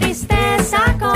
tristeza con